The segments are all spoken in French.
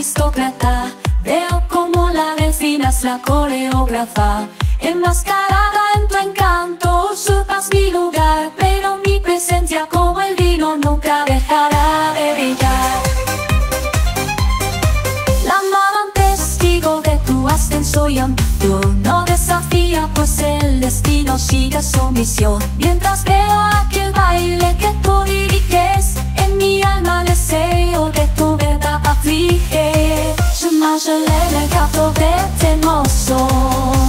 aristócrata Veo como la refinas la coreógrafa. Enmascarada en tu encanto Usurpas mi lugar Pero mi presencia como el vino Nunca dejará de brillar. La amada testigo de tu ascenso y ambición. No desafía pues el destino sigue su misión. Mientras veo Je gâteau de tes morceaux Quemaré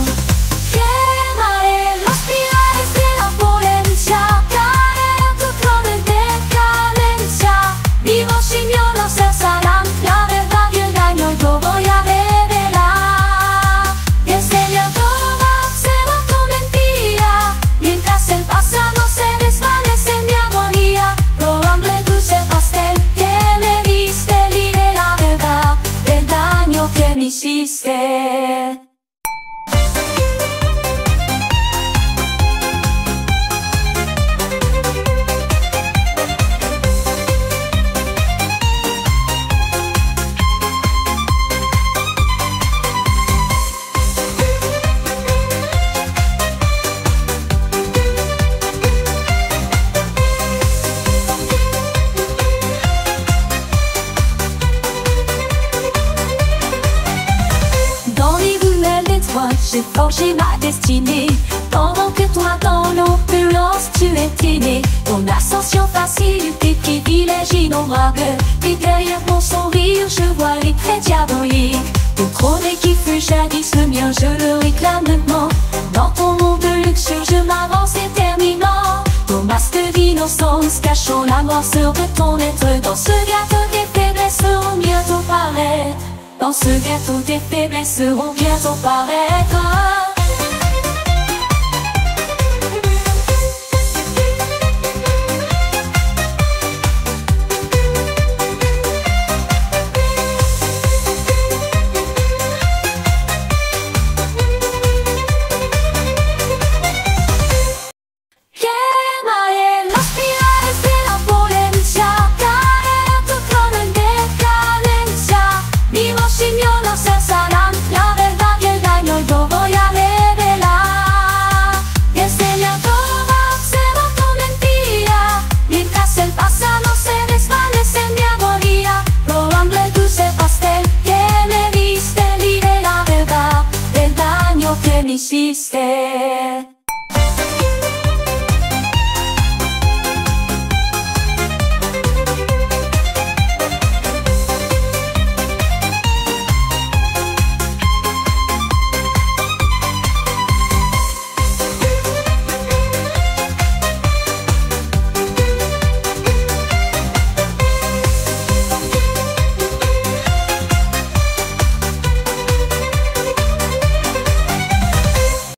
she said. J'ai forgé ma destinée. Pendant que toi dans l'opulence tu es né Ton ascension facile, tes privilèges innombrables. Et derrière mon sourire, je vois les traits diaboliques Ton trône qui fut jadis le mien, je le réclame maintenant. Dans ton monde de luxure, je m'avance éternellement. Ton masque d'innocence cachant la morsure de ton être Dans ce gâteau dans ce gâteau tes faiblesses seront bientôt paraître にして